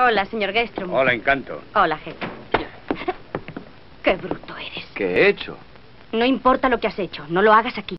Hola, señor Gestrom. Hola, encanto. Hola, jefe. Qué bruto eres. ¿Qué he hecho? No importa lo que has hecho, no lo hagas aquí.